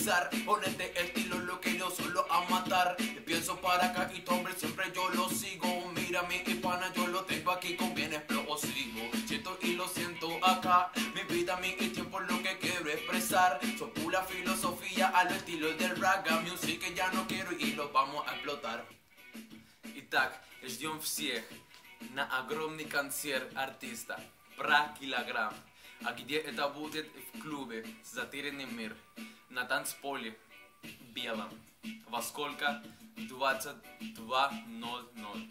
improvisar. Con este estilo lo que yo solo a matar. Y pienso para acá y tu hombre siempre yo lo sigo. Mira mi hispana, yo lo tengo aquí con bien explosivo. Siento y lo siento acá. Mi vida, mi tiempo lo que quiero expresar. Son pura filosofía a lo estilo del raga music que ya no quiero y lo vamos a explotar. Итак, ждем всех на огромный концерт артиста про килограмм. А где это будет? В клубе «Затерянный мир» На танцполе белом. Во сколько? 22.00.